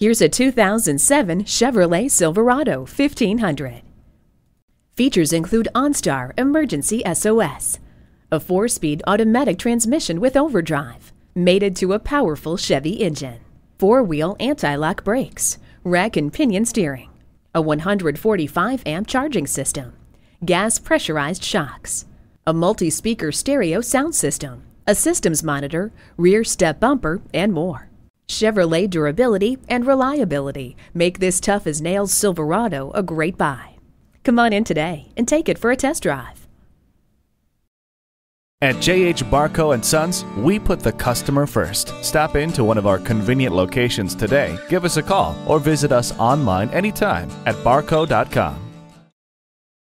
Here's a 2007 Chevrolet Silverado 1500. Features include OnStar Emergency SOS, a four-speed automatic transmission with overdrive, mated to a powerful Chevy engine, four-wheel anti-lock brakes, rack and pinion steering, a 145 amp charging system, gas pressurized shocks, a multi-speaker stereo sound system, a systems monitor, rear step bumper, and more. Chevrolet durability and reliability make this tough as nails Silverado a great buy. Come on in today and take it for a test drive. At JH Barkau and Sons, we put the customer first. Stop into one of our convenient locations today, give us a call, or visit us online anytime at barkau.com.